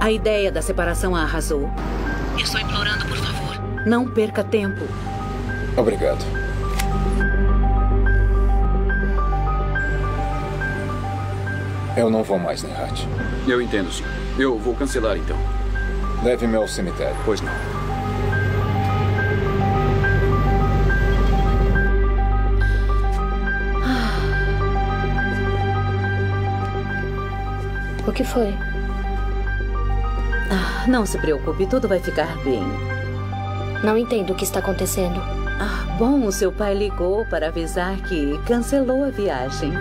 A ideia da separação a arrasou. Estou implorando, por favor. Não perca tempo. Obrigado. Eu não vou mais, Nehat. Eu entendo, sim. Eu vou cancelar, então. Leve-me ao cemitério. Pois não. O que foi? Ah, não se preocupe, tudo vai ficar bem. Não entendo o que está acontecendo. Ah, bom, o seu pai ligou para avisar que cancelou a viagem.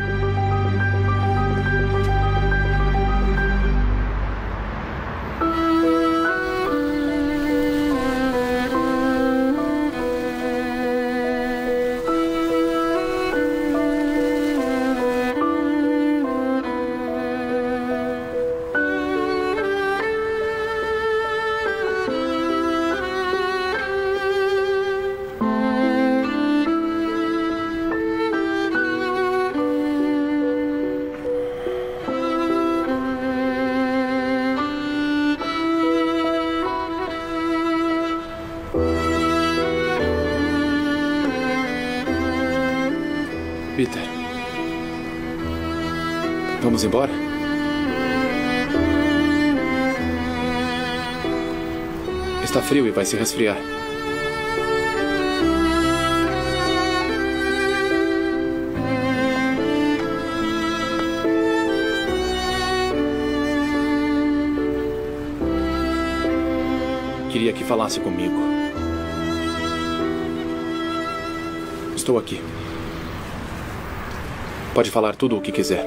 Peter. Vamos embora? Está frio e vai se resfriar. Queria que falasse comigo. Estou aqui. Pode falar tudo o que quiser.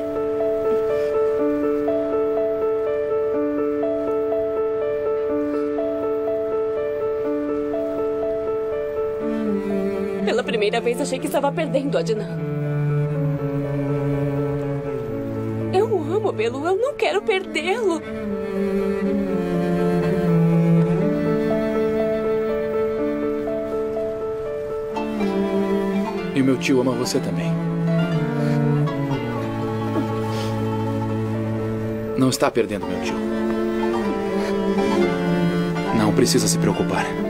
Pela primeira vez achei que estava perdendo, Adnan. Eu o amo, Belu. Eu não quero perdê-lo. E meu tio ama você também. Não está perdendo meu tio. Não precisa se preocupar.